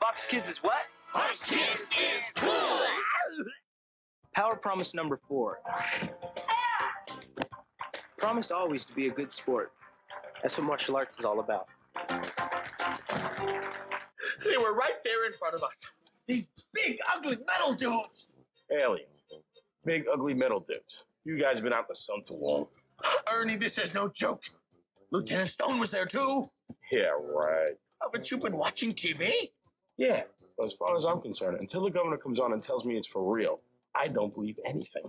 Fox Kids is what? Fox Kids is cool! Power promise number four. Promise always to be a good sport. That's what martial arts is all about. They were right there in front of us. These big, ugly metal dudes. Aliens. Big, ugly metal dudes. You guys have been out in the sun too long. Ernie, this is no joke. Lieutenant Stone was there too. Yeah, right. Haven't you been watching TV? Yeah, but as far as I'm concerned, until the governor comes on and tells me it's for real, I don't believe anything.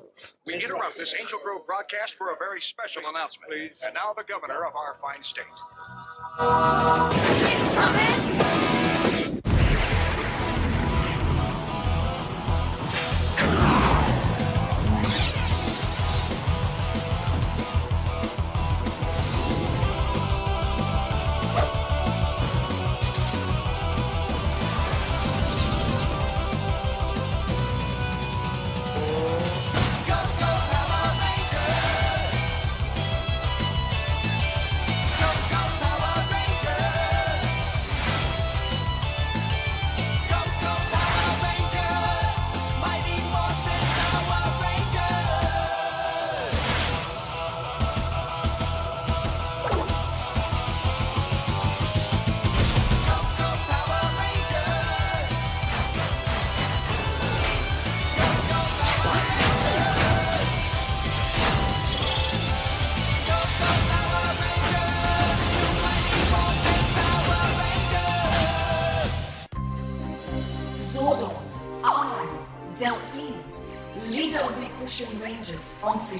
We interrupt this Angel Grove broadcast for a very special announcement. Please. And now the governor of our fine state. Zordon,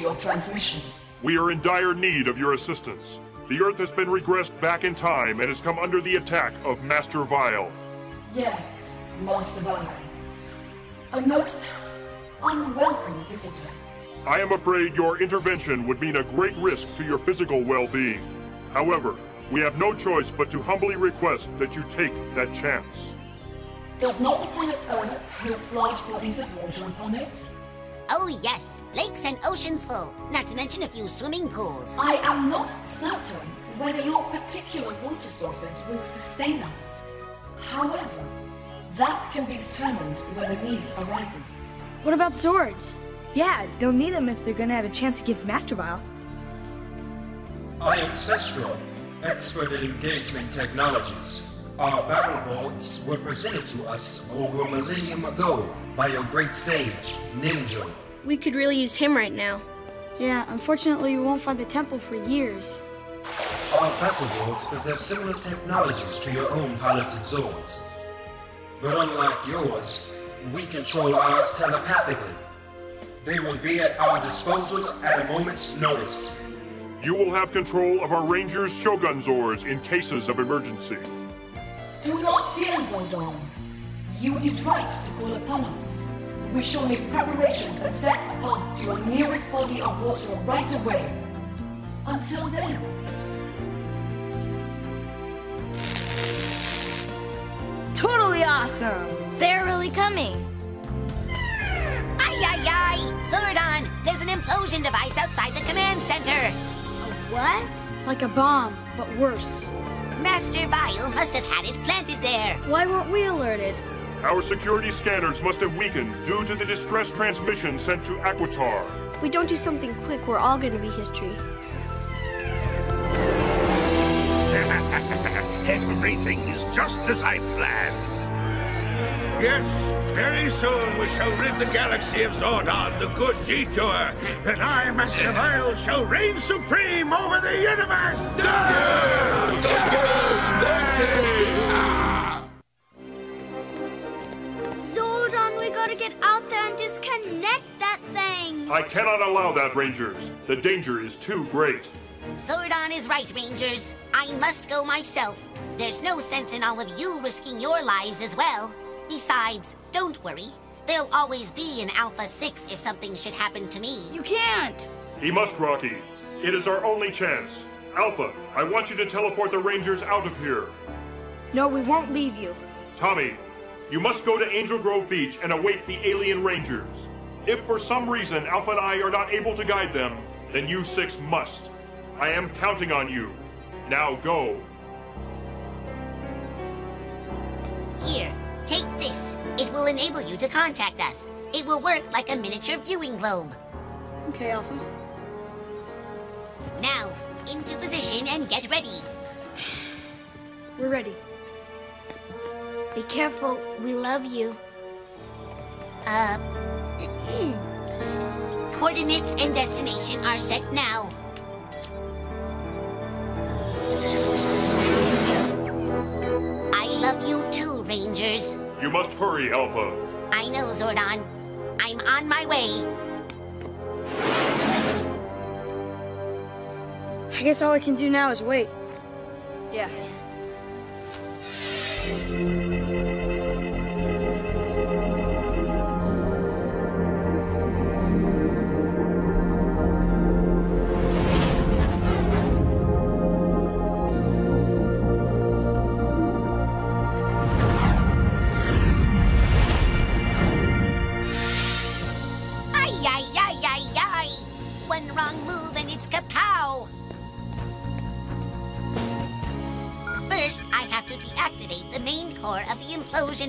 your transmission. We are in dire need of your assistance. The Earth has been regressed back in time and has come under the attack of Master Vile. Yes, Master Vile. A most unwelcome visitor. I am afraid your intervention would mean a great risk to your physical well-being. However, we have no choice but to humbly request that you take that chance. Does not the planet Earth host large bodies of water upon it? Oh, yes. Lakes and oceans full. Not to mention a few swimming pools. I am not certain whether your particular water sources will sustain us. However, that can be determined when the need arises. What about swords? Yeah, they'll need them if they're gonna have a chance against Master Vile. I am Cestro, expert in engagement technologies. Our Battle Borgs were presented to us over a millennium ago by your great sage, Ninjor. We could really use him right now. Yeah, unfortunately, we won't find the temple for years. Our Battle Borgs possess similar technologies to your own piloted Zords. But unlike yours, we control ours telepathically. They will be at our disposal at a moment's notice. You will have control of our Rangers Shogun Zords in cases of emergency. Do not fear, Zordon. You did right to call upon us. We shall make preparations and set a path to your nearest body of water right away. Until then, Totally awesome! They're really coming. Ay, ay, ay! Zordon, there's an implosion device outside the command center. A What? Like a bomb, but worse. Master Vile must have had it planted there. Why weren't we alerted? Our security scanners must have weakened due to the distress transmission sent to Aquitar. If we don't do something quick, we're all gonna be history. Everything is just as I planned. Yes, very soon we shall rid the galaxy of Zordon, the good detour. Then I, Master Vile, shall reign supreme over the universe! Zordon, I cannot allow that, Rangers. The danger is too great. Zordon is right, Rangers. I must go myself. There's no sense in all of you risking your lives as well. Besides, don't worry. There'll always be an Alpha 6 if something should happen to me. You can't! He must, Rocky. It is our only chance. Alpha, I want you to teleport the Rangers out of here. No, we won't leave you. Tommy, you must go to Angel Grove Beach and await the alien Rangers. If for some reason Alpha and I are not able to guide them, then you six must. I am counting on you. Now go. Here, take this. It will enable you to contact us. It will work like a miniature viewing globe. Okay, Alpha. Now, into position and get ready. We're ready. Be careful. We love you. Uh. Coordinates and destination are set now. I love you too, Rangers. You must hurry, Alpha. I know, Zordon. I'm on my way. I guess all I can do now is wait. Yeah.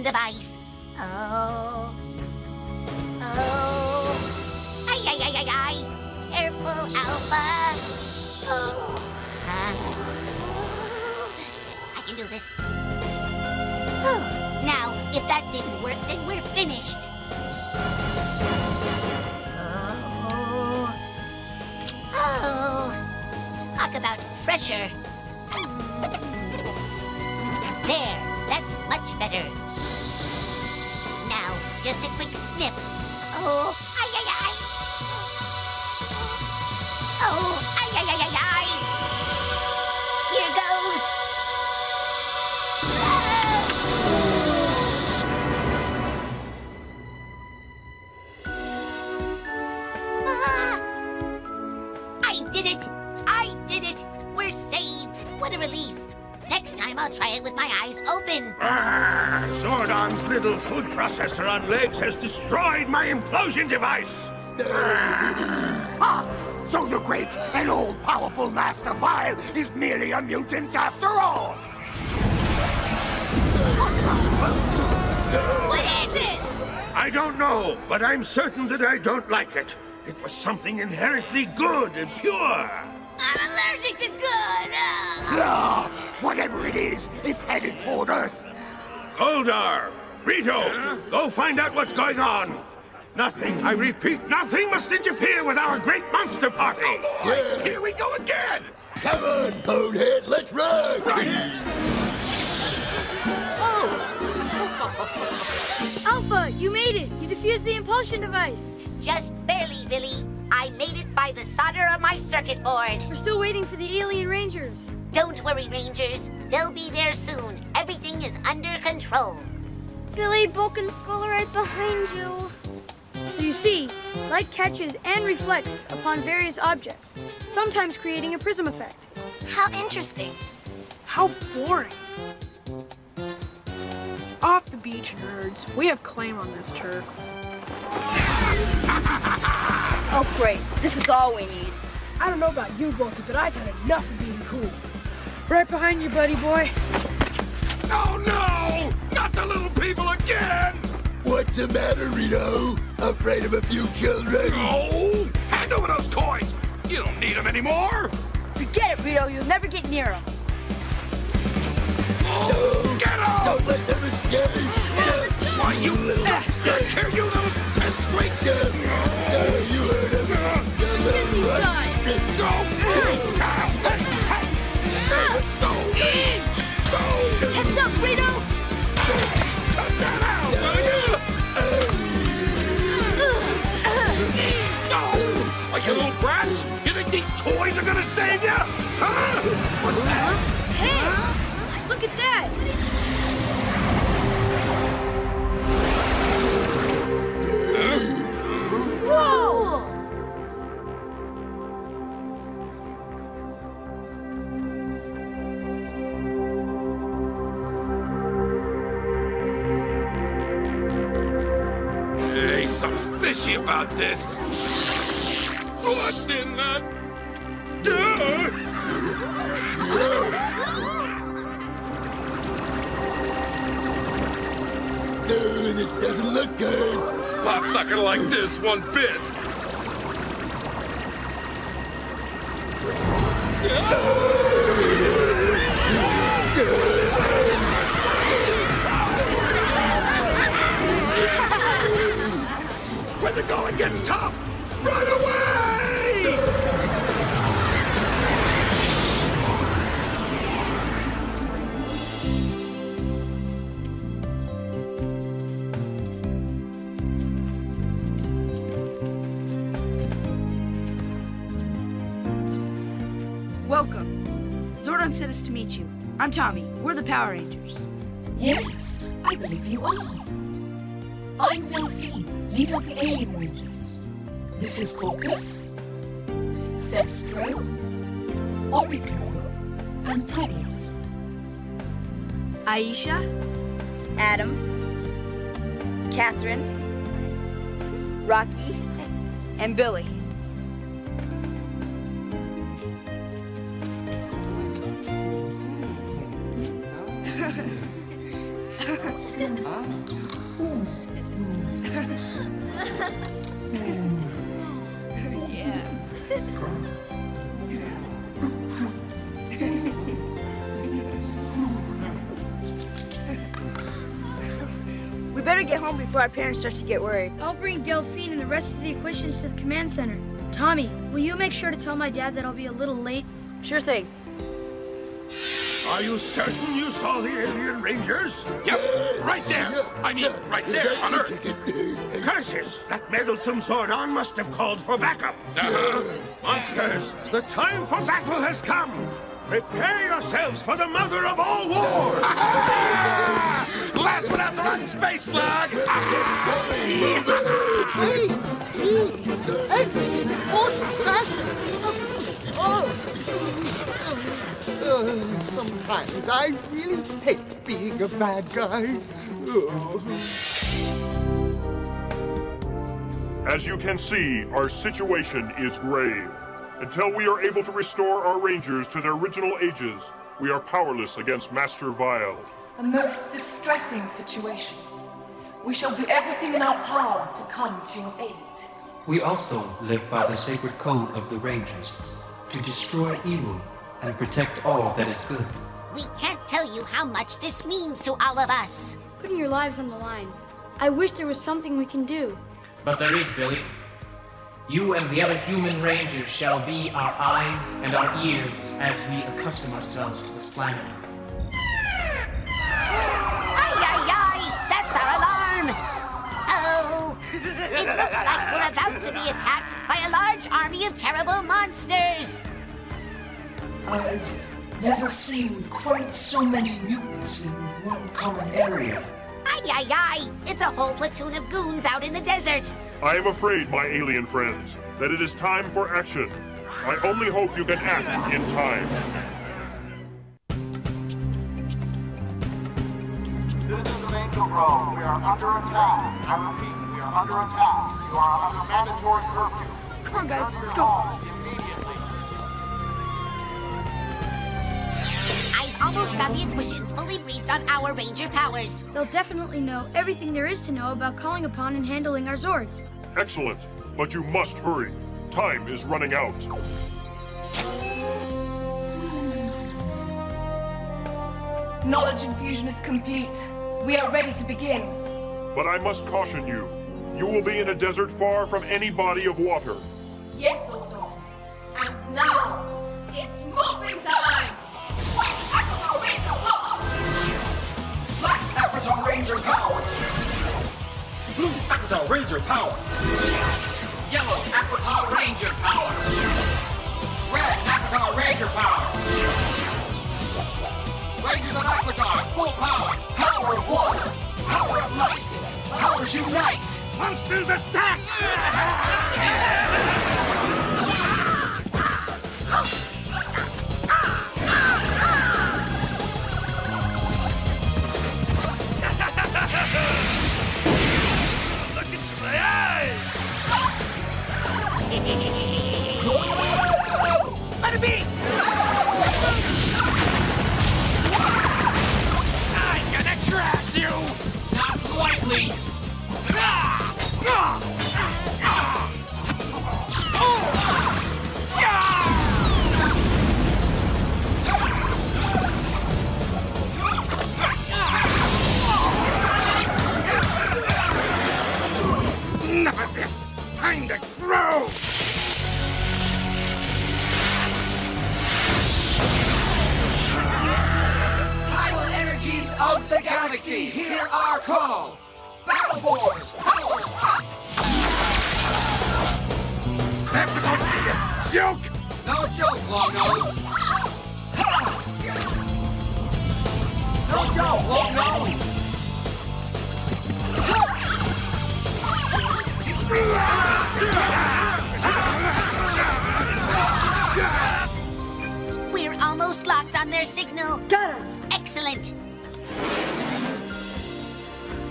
Device. Oh. Oh. Ay, ay, ay, ay, ay. Careful, Alpha. Oh. Ah. I can do this. Oh. Now, if that didn't work, then we're finished. Oh. Oh. Talk about pressure. There, that's much better. Just a quick snip. Oh, ay, ay, ay. Oh, ay, ay, ay, ay, ay. Here goes. Ah. I did it! I did it! We're saved! What a relief! Next time I'll try it with my eyes open. Ah, Zordon's little food processor on legs has destroyed my implosion device. Ah, so the great and all-powerful Master Vile is merely a mutant after all! What is it? I don't know, but I'm certain that I don't like it. It was something inherently good and pure. I'm allergic to good. Ah, whatever it is, it's headed toward Earth. Goldar, Rito, go find out what's going on. Nothing, I repeat, nothing must interfere with our great monster party. Oh Yeah. Here we go again! Come on, bonehead, let's run! Right! Oh! Alpha, you made it! You defused the implosion device! Just barely, Billy. I made it by the solder of my circuit board. We're still waiting for the alien rangers. Don't worry, Rangers. They'll be there soon. Everything is under control. Billy, Bulk, and Skull are right behind you. So you see, light catches and reflects upon various objects, sometimes creating a prism effect. How interesting. How boring. Off the beach, nerds. We have claim on this turf. Oh, great. This is all we need. I don't know about you, Bulky, but I've had enough of being cool. Right behind you, buddy boy. Oh no! Not the little people again! What's the matter, Rito? Afraid of a few children? Oh! Hand over those toys! You don't need them anymore! Forget it, Rito. You'll never get near them. Oh, get up! Don't let them escape! Why, you little... Here, you little... Disgrace! No, you heard him! Hey, something's fishy about this. What in the... Uh, this doesn't look good. Pop's not gonna like this one bit. When the going gets tough, run away! Welcome. Zordon sent us to meet you. I'm Tommy. We're the Power Rangers. Yes, I believe you are. I'm Delphine, leader of the Alien Rangers. This is Corcus, Cestro, Aurico, and Tideus. Aisha, Adam, Katherine, Rocky, and Billy. Ah. We better get home before our parents start to get worried. I'll bring Delphine and the rest of the Aquitians to the command center. Tommy, will you make sure to tell my dad that I'll be a little late? Sure thing. Are you certain you saw the alien rangers? Yep, right there. I mean, right there on Earth. Curses! That meddlesome Zordon must have called for backup. Uh-huh. Monsters, the time for battle has come. Prepare yourselves for the mother of all wars. Last one out to run, Space Slug! Please, please, exit in an orderly fashion. Sometimes I really hate being a bad guy. Oh. As you can see, our situation is grave. Until we are able to restore our Rangers to their original ages, we are powerless against Master Vile. A most distressing situation. We shall do everything in our power to come to your aid. We also live by the sacred code of the Rangers to destroy evil and protect all that is good. We can't tell you how much this means to all of us. Putting your lives on the line. I wish there was something we can do. But there is, Billy. You and the other human rangers shall be our eyes and our ears as we accustom ourselves to this planet. Ay, ay, ay! That's our alarm! Oh, it looks like we're about to be attacked by a large army of terrible monsters! I've never seen quite so many mutants in one common area. Ay, ay, ay! It's a whole platoon of goons out in the desert! I am afraid, my alien friends, that it is time for action. I only hope you can act in time. Citizens of Angel Grove, we are under attack. I repeat, we are under attack. You are under mandatory curfew. Come on, guys, let's go. Almost got the Aquitians fully briefed on our Ranger powers. They'll definitely know everything there is to know about calling upon and handling our Zords. Excellent, but you must hurry. Time is running out. Knowledge infusion is complete. We are ready to begin. But I must caution you. You will be in a desert far from any body of water. Yes, Zordon. And now, it's morphing time! Ranger power! Blue Aquitar Ranger power! Yellow Aquitar Ranger power! Red Aquitar Ranger power! Rangers of Aquitar, full power! Power of water! Power of light! Powers unite! Monsters attack! you! Not quite, Long Nose! No joke, Long Nose! We're almost locked on their signal. Got him. Excellent.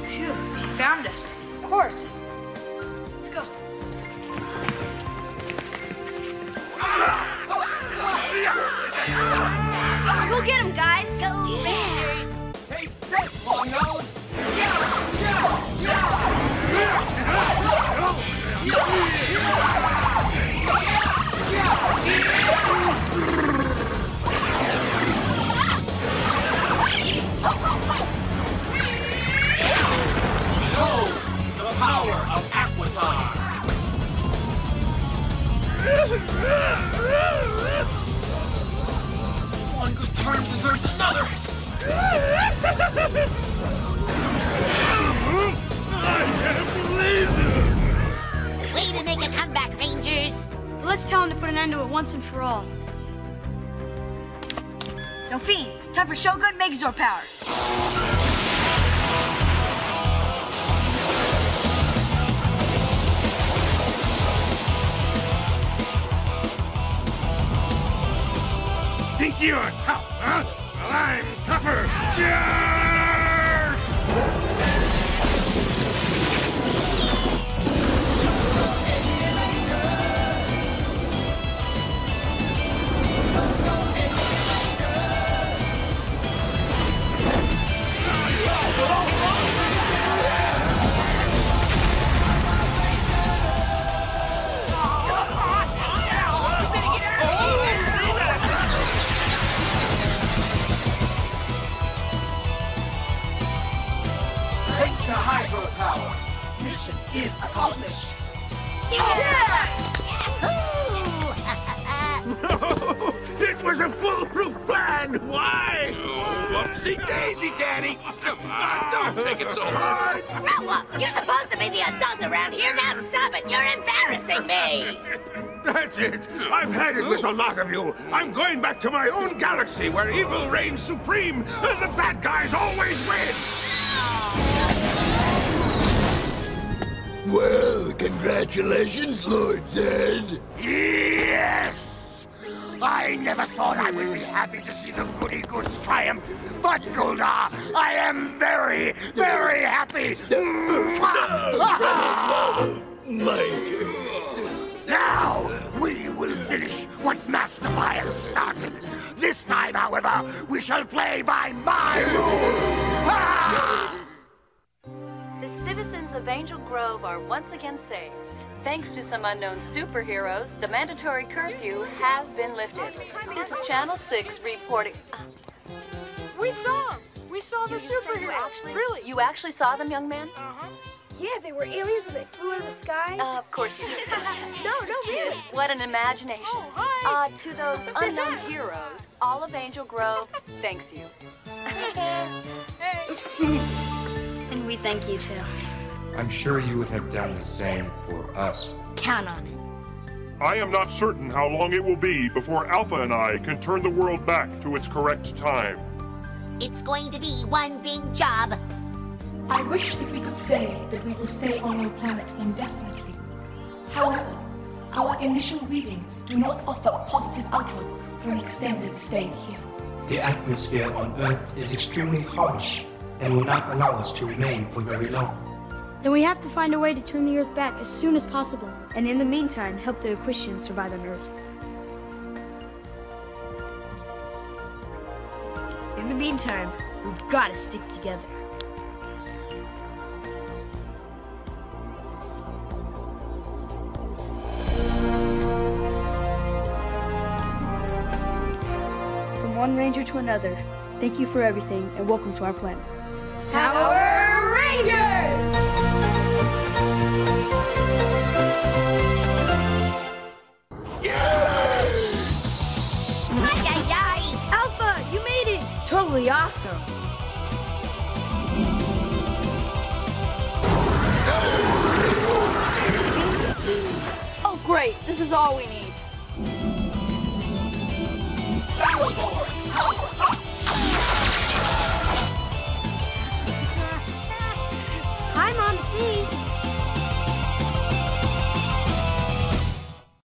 Phew, he found us. Of course. Get him, guys. Go Rangers. For Shogun Megazord power. Think you're tough, huh? Well, I'm tougher. Charge! Is accomplished. Yeah! it was a foolproof plan! Why? Whoopsie daisy, Danny. Come on, don't take it so hard. Grow up. You're supposed to be the adult around here. Now stop it. You're embarrassing me. That's it. I've had it with a lot of you. I'm going back to my own galaxy where evil reigns supreme and the bad guys always win. Congratulations, Lord Zed. Yes! I never thought I would be happy to see the goody goods triumph, but Goldar, I am very, very happy. Now, we will finish what Master Vile started. This time, however, we shall play by my rules. The citizens of Angel Grove are once again safe. Thanks to some unknown superheroes, the mandatory curfew has been lifted. This is Channel 6 reporting. We saw them! We saw the You- you superhero. actually- Really? You actually saw them, young man? Uh-huh. Yeah, they were aliens and they flew out of the sky. Uh, of course you did. no, no, Kids, what an imagination. Oh, hi. Uh, to those unknown heroes, all of Angel Grove thanks you. And we thank you too. I'm sure you would have done the same for us. Count on it. I am not certain how long it will be before Alpha and I can turn the world back to its correct time. It's going to be one big job. I wish that we could say that we will stay on your planet indefinitely. However, our initial readings do not offer a positive outlook for an extended stay here. The atmosphere on Earth is extremely harsh and will not allow us to remain for very long. Then we have to find a way to turn the Earth back as soon as possible, and in the meantime, help the Aquitians survive on Earth. In the meantime, we've got to stick together. From one ranger to another, thank you for everything and welcome to our planet. Power Rangers! Ay, ay, ay! Alpha, you made it! Totally awesome. Oh, great. This is all we need.